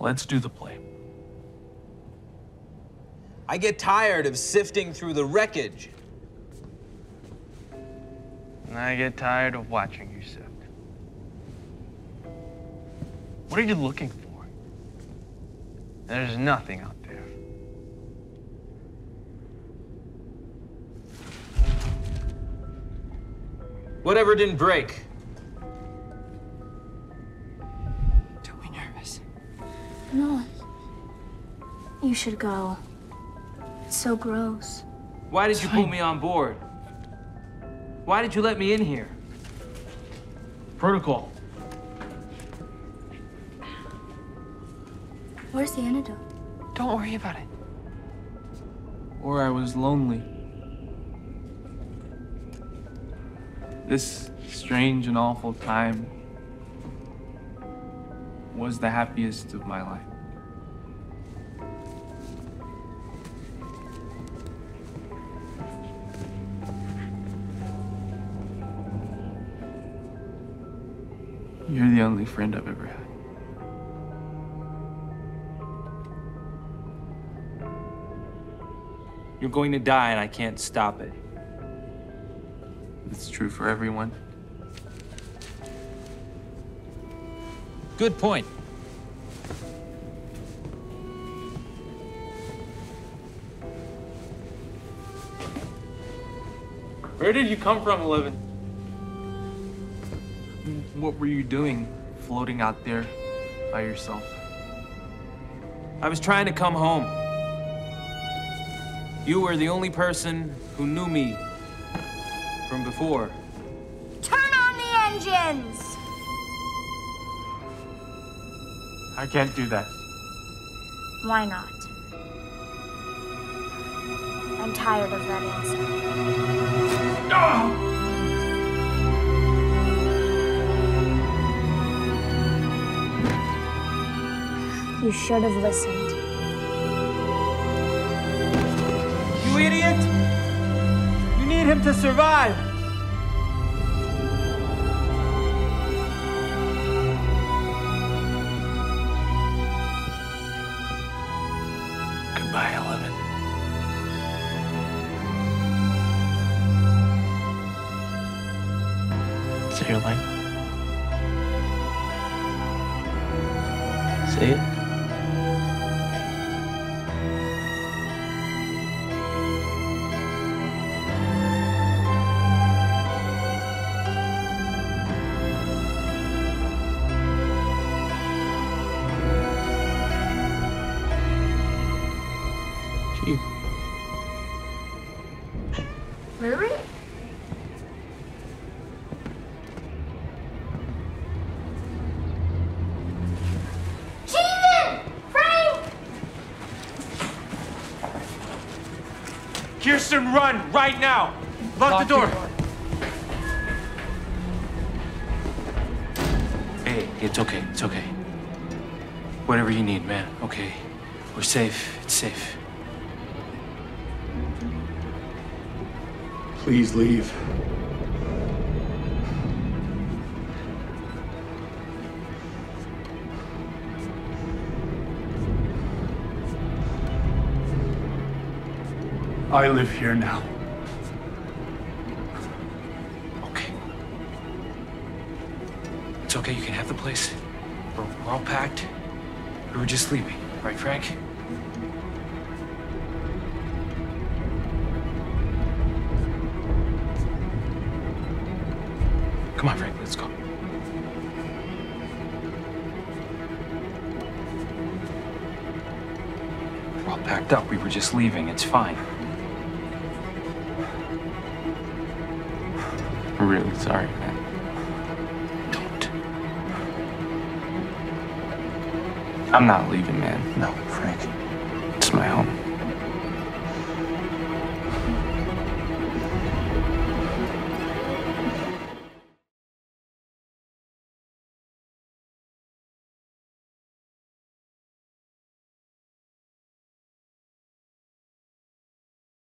Let's do the play. I get tired of sifting through the wreckage. And I get tired of watching you sift. What are you looking for? There's nothing out there. Whatever didn't break. No. You should go. It's so gross. Why did you pull me on board? Why did you let me in here? Protocol. Where's the antidote? Don't worry about it. Or I was lonely. This strange and awful time was the happiest of my life. You're the only friend I've ever had. You're going to die and I can't stop it. It's true for everyone. Good point. Where did you come from, Eleven? What were you doing floating out there by yourself? I was trying to come home. You were the only person who knew me from before. Turn on the engines! I can't do that. Why not? I'm tired of that answer. You should have listened. You idiot! You need him to survive! Goodbye, Eleven. Say your line. Say it. Gee, Really? Steven! Frank! Kirsten, run right now! Lock, the door! Hey, it's okay. It's okay. Whatever you need, man. Okay. We're safe. It's safe. Please leave. I live here now. Okay. It's okay. You can have the place. We're, we're all packed. We were just sleeping, right, Frank? Come on, Frank. Let's go. We're all packed up. We were just leaving. It's fine. I'm really sorry, man. Don't. I'm not leaving, man. No, Frank.